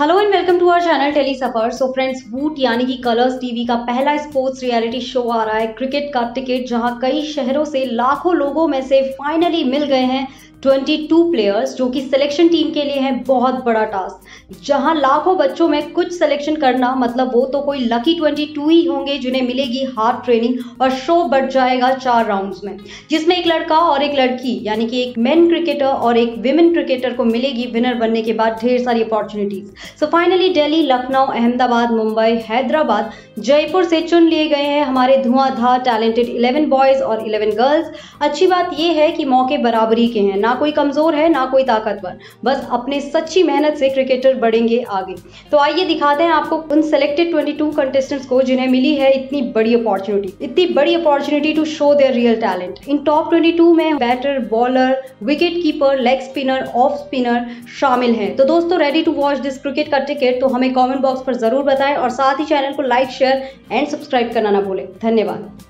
Hello and welcome to our channel Tele Safar so friends Voot यानी कि Colors TV का पहला sports reality show आ रहा है। क्रिकेट का टिकट जहाँ कई शहरों से लाखों लोगों में से फाइनली मिल गए हैं 22 प्लेयर्स जो कि सिलेक्शन टीम के लिए है बहुत बड़ा टास्क जहाँ लाखों बच्चों में कुछ सिलेक्शन करना मतलब वो तो कोई लकी 22 ही होंगे जिन्हें मिलेगी हार्ड ट्रेनिंग और शो बढ़ जाएगा चार राउंड्स में। जिसमें एक लड़का और एक लड़की, यानी कि एक मेन क्रिकेटर और एक विमेन क्रिकेटर को मिलेगी विनर बनने के बाद ढेर सारी opportunities so finally Delhi Lucknow Ahmedabad Mumbai Hyderabad Jaipur से चुन लिए गए हैं हमारे धुआंधार टैलेंटेड इलेवन बॉयज़ और इलेवन गर्ल्स अच्छी बात यह है कि मौके बराबरी के हैं। ना कोई कमज़ोर है, ना कोई ताकतवर। बस अपने सच्ची मेहनत से क्रिकेटर बढ़ेंगे आगे। तो आइए दिखाते हैं आपको उन सेलेक्टेड 22 कंटेस्टेंट्स को जिन्हें मिली है इतनी बड़ी अपॉर्चुनिटी इतनी बड़ी opportunity to show their real talent in top 22 में batter bowler wicket keeper leg spinner off spinner शामिल हैं। तो दोस्तों ready to watch this cricket का टिकट तो हमें कमेंट बॉक्स पर ज़रूर बताएँ और साथ ही चैनल को लाइक शेयर एंड सब्सक्राइब करना ना भूलें। धन्यवाद।